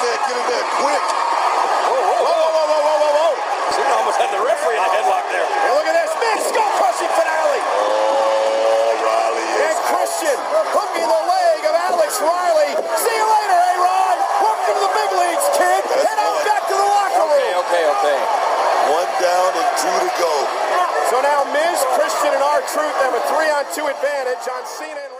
get in there quick. Whoa, whoa, whoa, whoa, whoa, whoa, whoa, whoa. Cena almost had the referee in a headlock there. And look at this. big skull crushing finale. Oh, Riley And Christian hooking the leg of Alex Riley. See you later, A-Rod. Welcome to the big leagues, kid. Head on back to the locker Okay, room. okay, okay. one down and two to go. So now Miz, Christian, and R-Truth have a three-on-two advantage on Cena and